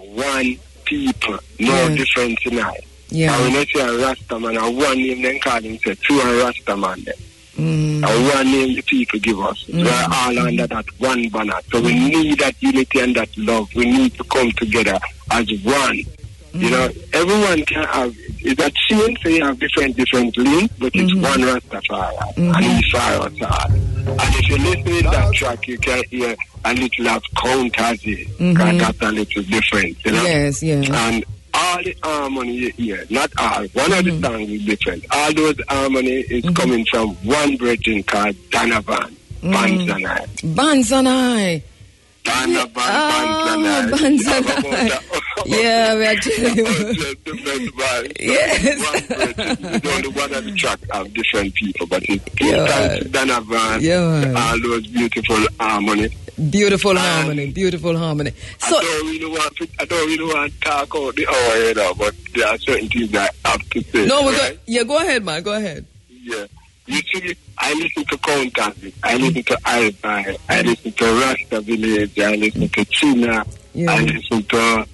one people, no Yeah. difference in I. Yeah. And when I say a Rasta man, a one name then call him say two and Rasta man then. Mm. A one name the people give us. We're all under that one banner. So we need that unity and that love. We need to come together as one. You know, everyone can have same so you have different different lanes, but it's mm-hmm. one Rastafari mm-hmm. and for us all. And if you listen to that track you can hear a little of counters here. Mm-hmm. Because that's a little different, you know? Yes, yes. And all the harmony you hear, not all, one of the songs is different. All those harmony is coming from one brethren called Donovan. Banzanai. Banzanai. Donovan Oh, ah, Banzanai. Banzanai. Yeah, we are you. different vibes. Yes. One. It's only one the track of different people, but it's Yeah. thanks Donovan. Yeah. All those beautiful harmony. Beautiful harmony, beautiful harmony. So, I don't really want to, I don't really want to talk out the hour, you know, but there are certain things that I have to say. no, we right? go, yeah, go ahead, man, go ahead. Yeah. You see, I listen to Counters, I listen to Alba, I listen to Rasta Village, I listen to China, Yeah. I listen to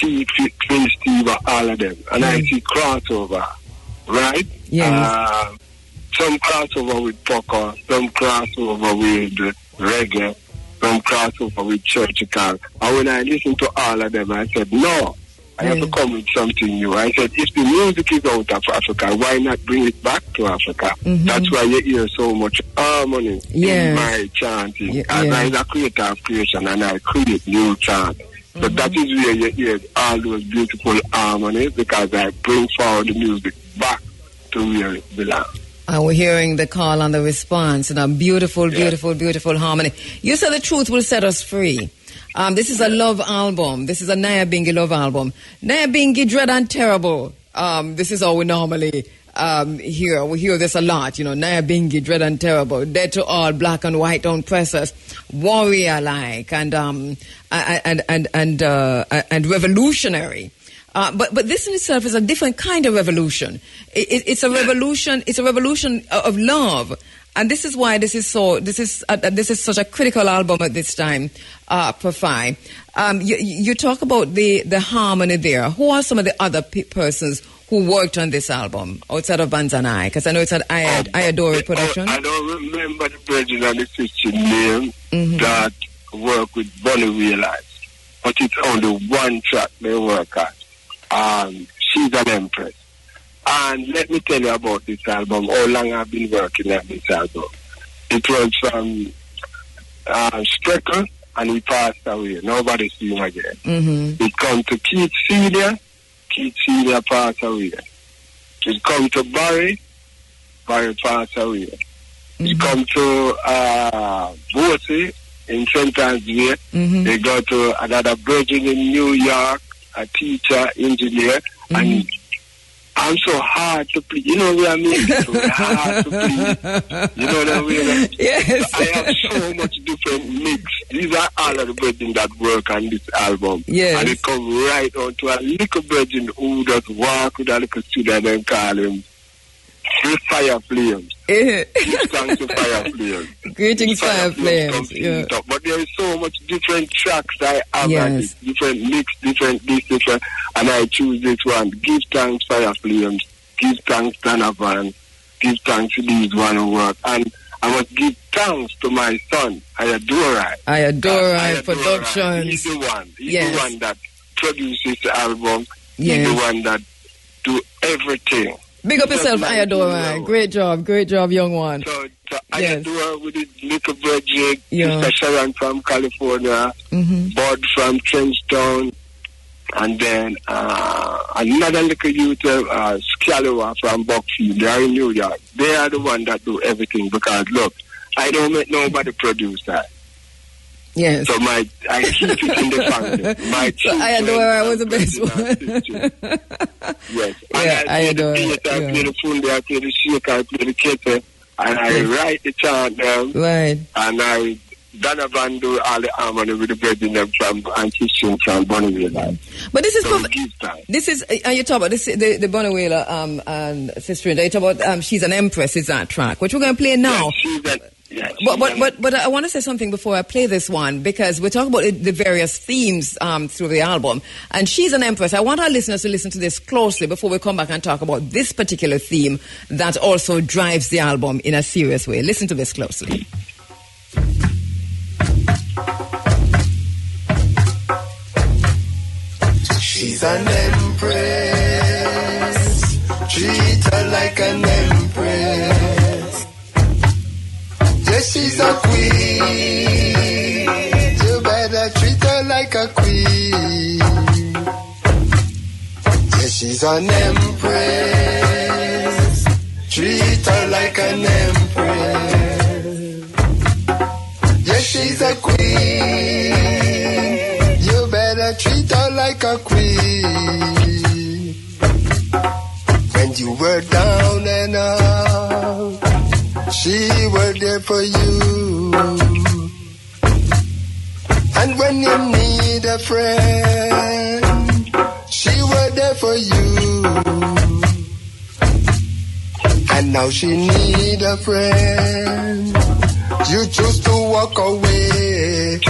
T, Twin Steve, all of them. And I see crossover, right? Yeah. Uh, some crossover with Poker, some crossover with reggae, some crossover with church car. And when I listened to all of them, I said, no, I have to come with something new. I said, if the music is out of Africa, why not bring it back to Africa? That's why you hear so much harmony Yes. in my chanting. Yeah. I'm a creator of creation and I create new So that is where you hear all those beautiful harmonies because I bring forward the music back to where it belongs. And we're hearing the call and the response and a beautiful, beautiful, beautiful harmony. You said the truth will set us free. Um, this is a love album. This is a Nyahbinghi love album. Nyahbinghi, Dread and Terrible. Um, this is how we normally um, hear. We hear this a lot, you know, Nyahbinghi, Dread and Terrible, Dead to All, Black and White, Don't Press Us, Warrior like, and, um, and, and, and, uh, and revolutionary. Uh, but but this in itself is a different kind of revolution. It, it, it's a revolution. It's a revolution of love, and this is why this is so. This is uh, this is such a critical album at this time. Uh, Prof I. Um, you, you talk about the the harmony there. Who are some of the other pe- persons who worked on this album outside of Banzanai? Because I know it's an I, Iadori production. I don't remember the brethren and the sister name that work with Bonnie Realize, but it's only one track they work at. Um, she's an empress. And let me tell you about this album, how long I've been working on this album. It was from uh, Strecker, and he passed away. Nobody see him again. mm-hmm. It come to Keith Senior, Senior passed away. It come to Barry, Barry passed away. It come to uh, Boise in St. Ann's Mhm. They go to another virgin in New York, a teacher, engineer, and I'm so hard to please. You know what I mean? So hard to please. You know what I mean? Yes. I have so much different mix. These are all of the virgin that work on this album. Yes. And it come right on to a little virgin who just walk with a little student and call him the Fire Flames. Eh, Give thanks to Fire Flames. Greetings, Fire Flames. comes Yeah. But there is so much different tracks I have Yes. different mix, different this, different, and I choose this one. Give thanks Fire Flames. Give thanks Donovan. Give thanks to these one who work. And I must give thanks to my son, Ayadora. I adore I He's the one. He's Yes. the one that produces the album. He's Yes. the one that do everything. Big up yourself, like Ayadora. Great job, great job, young one. So, so Yes. Ayadora with his little virgin, Yeah. Mr. Sharon from California, hmm Bud from Trenchtown, and then uh, another little youth, uh, Scalawa from Buckfield. They are in New York. They are the one that do everything because look, I don't make nobody produce that. Yes. So my I keep it in the family. My So Ayadora was the best one. yes. And Yeah, I play the Ayadora, bass, I play the fundi, I play the shaker, I play the kettle, and I write the chant down, Right. and I Donovan do all the harmony with the brethren them from and Christian from Bonneville. But this is So prof- this is uh, you talk about this the the Bonnie Whaler um and sister you talk about um she's an empress is that track which we're gonna play now. Yes, she's an, Yes. But, but, but, but I want to say something before I play this one because we're talking about the various themes um, through the album. And she's an empress. I want our listeners to listen to this closely before we come back and talk about this particular theme that also drives the album in a serious way. Listen to this closely. She's an empress. Treat her like an empress. She's an empress. Treat her like an empress. Yes, she's a queen. You better treat her like a queen. When you were down and out, she were there for you. And when you need a friend, now she need a friend. You choose to walk away.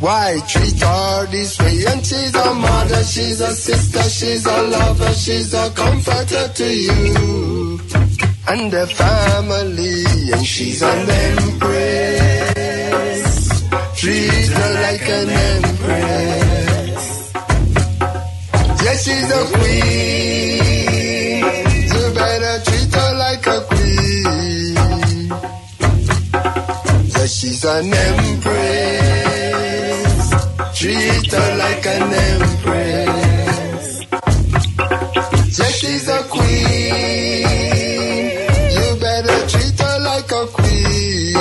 Why treat her this way? And she's a mother, she's a sister, she's a lover, she's a comforter to you. And the family, and she's an empress. Treat her like an empress. Yes, she's a queen. An empress. Treat her like an empress. Yes, she's a queen. You better treat her like a queen.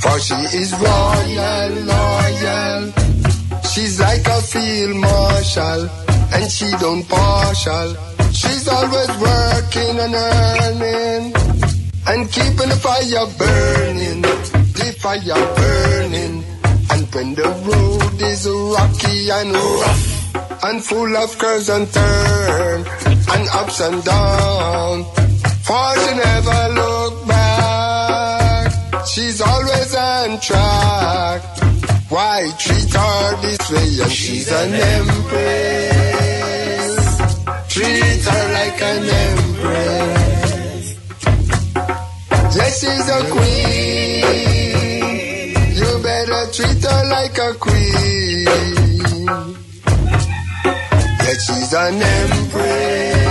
For she is royal, loyal. She's like a field marshal, and she don't partial. She's always working and earning, and keeping the fire burning, the fire burning. And when the road is rocky and rough, and full of curves and turns, and ups and downs, for she never look back. She's always on track. Why treat her this way? And she's an empress. Treat her like an empress. She's a queen. You better treat her like a queen. Yes, she's an empress.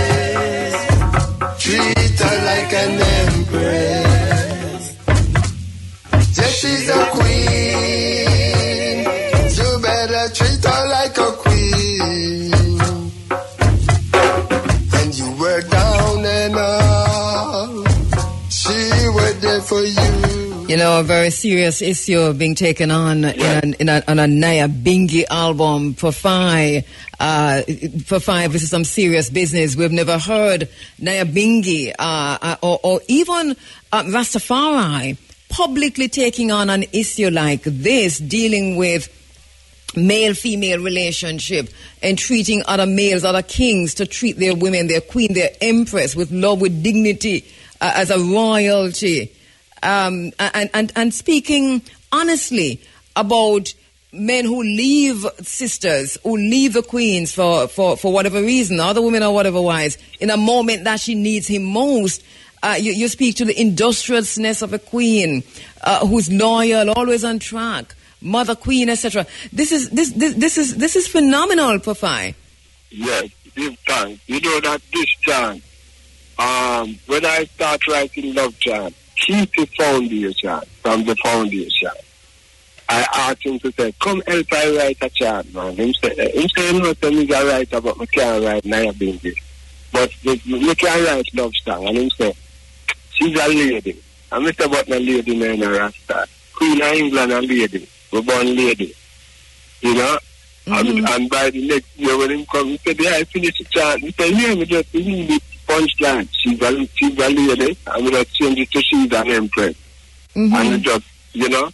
Treat her like an empress. Yes, she's a know, a very serious issue being taken on in, a, in a, on a Nyahbinghi album Prof I. Uh, Prof I, this is some serious business. We've never heard Nyahbinghi uh, uh, or, or even uh, Rastafari publicly taking on an issue like this, dealing with male female relationship and treating other males, other kings to treat their women, their queen, their empress with love, with dignity uh, as a royalty. Um, and, and, and speaking honestly about men who leave sisters, who leave the queens for, for, for whatever reason, other women or whatever wise, in a moment that she needs him most. Uh, you, you speak to the industriousness of a queen uh, who's loyal, always on track, mother queen, etc. This is this, this this is this is phenomenal, Prof I. Yes, give thanks. You know that this time, um, when I start writing love chant, keep the foundation from the foundation. I asked him to say, come help I write a chant, man. Him say, eh, him say, you know, tell me to write about me can't write Nyahbinghi. But the, me can write love song. And him say, she's a lady. And me say, but a lady man a Rasta. Queen of England a lady. We born lady. You know? And, mm-hmm. and by the next year when him come, he said, yeah, I finished the chant. He said, yeah, me just read it punchline. She's a, she's a lady. I'm going to change mm-hmm. it to she's an empress. And just, you know.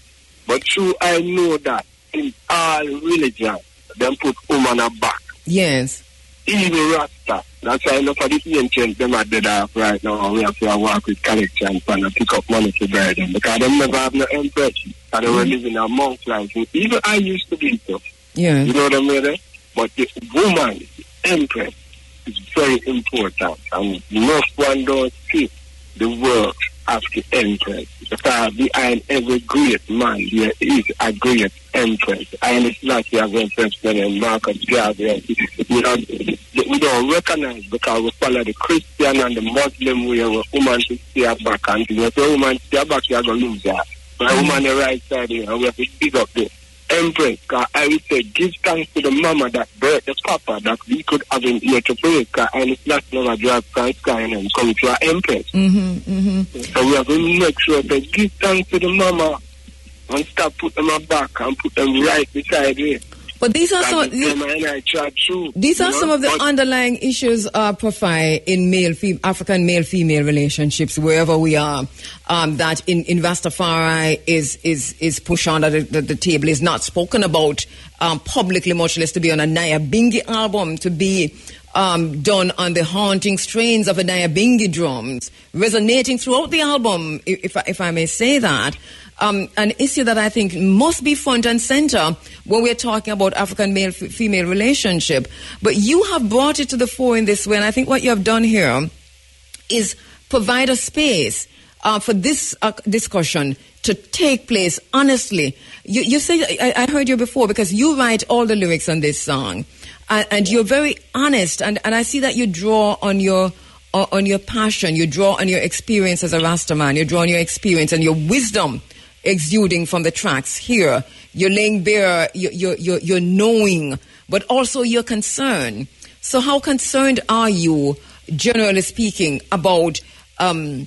But true, I know that in all religion, them put woman back. Yes. Even Rasta. That's why enough of the ancients them are dead off right now. We have to work with collection and pick up money to bury them because they never have no empress. And they were mm-hmm. living a monk life. Even I used to be so. Yeah. You know what I mean? Eh? But the woman, the empress, is very important. And most one don't see the work of the empress. Because behind every great man there is a great entrance. And it's like you have empress and Marcus Garvey. You know, we don't recognize because we follow the Christian and the Muslim way where woman should stay back and if a woman stay back, you're going to lose her. But a woman on the right side, you we have to big up there embrace. I would say give thanks to the mama that birthed the papa that we could have in here to pray. Cause and it's not never drive Christ kind and come to our empress. Mm-hmm, mm-hmm. So we have to make sure that give thanks to the mama and stop putting them back and put them right beside me. But these are some. That is them and I try to, These are know, some of the but- underlying issues uh, Prof I in male, fem- African male-female relationships wherever we are. Um, that in, in Rastafari is is is pushed under the, the, the table is not spoken about um, publicly, much less to be on a Nyahbinghi album to be. Um, done on the haunting strains of a Nyahbinghi drums, resonating throughout the album, if I, if I may say that um, an issue that I think must be front and center when we're talking about African male female relationship. But you have brought it to the fore in this way, and I think what you have done here is provide a space uh, for this uh, discussion to take place honestly. You, you say, I, I heard you before because you write all the lyrics on this song, and, you're very honest, and, and I see that you draw on your on on your passion, you draw on your experience as a Rastaman, you draw on your experience and your wisdom exuding from the tracks here. You're laying bare your, your, your, your knowing, but also your concern. So, how concerned are you, generally speaking, about um,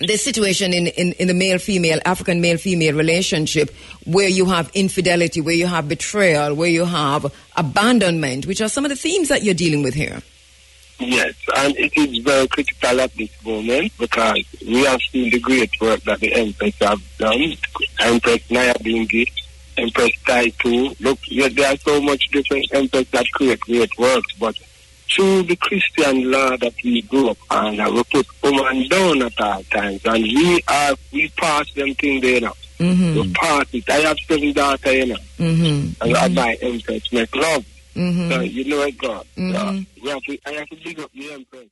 the situation in, in, in the male female, African male female relationship where you have infidelity, where you have betrayal, where you have abandonment, which are some of the themes that you're dealing with here? Yes, and it is very critical at this moment because we have seen the great work that the Empress have done. Empress Nyahbinghi, Empress Tai too. Look, yeah, there are so much different Empress that create great works, but through the Christian law that we grew up on, we put woman down at all times, and we are we pass them thing there now. Mm-hmm. We pass it. I have seven daughters, you know, Mm-hmm. and I buy Empress make love. Mm-hmm. So, you know it, God. So, Mhm. we have to, I have to big up the Empress.